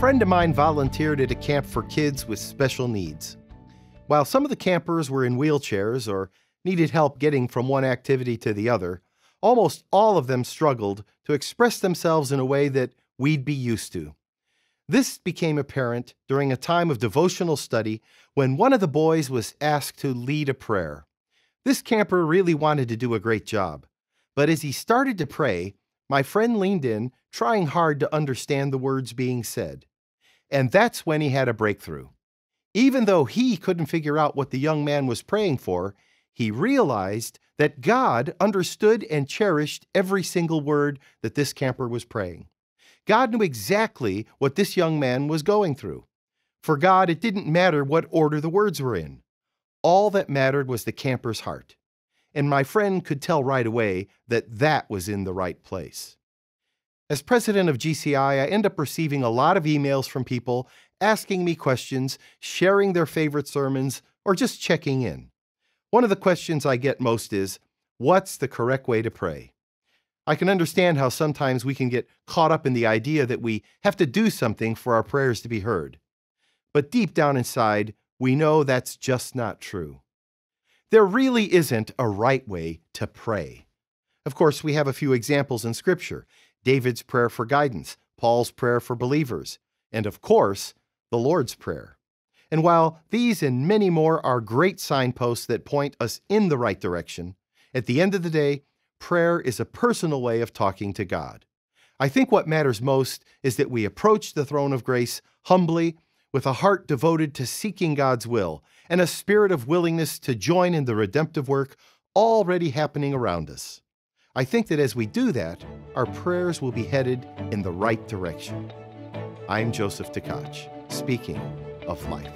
friend of mine volunteered at a camp for kids with special needs. While some of the campers were in wheelchairs or needed help getting from one activity to the other, almost all of them struggled to express themselves in a way that we'd be used to. This became apparent during a time of devotional study when one of the boys was asked to lead a prayer. This camper really wanted to do a great job, but as he started to pray, my friend leaned in, trying hard to understand the words being said. And that's when he had a breakthrough. Even though he couldn't figure out what the young man was praying for, he realized that God understood and cherished every single word that this camper was praying. God knew exactly what this young man was going through. For God, it didn't matter what order the words were in. All that mattered was the camper's heart and my friend could tell right away that that was in the right place. As president of GCI, I end up receiving a lot of emails from people asking me questions, sharing their favorite sermons, or just checking in. One of the questions I get most is What's the correct way to pray? I can understand how sometimes we can get caught up in the idea that we have to do something for our prayers to be heard. But deep down inside, we know that's just not true. There really isn't a right way to pray. Of course, we have a few examples in Scripture David's prayer for guidance, Paul's prayer for believers, and of course, the Lord's Prayer. And while these and many more are great signposts that point us in the right direction, at the end of the day, prayer is a personal way of talking to God. I think what matters most is that we approach the throne of grace humbly, with a heart devoted to seeking God's will and a spirit of willingness to join in the redemptive work already happening around us. I think that as we do that, our prayers will be headed in the right direction. I'm Joseph Tkach, speaking of life.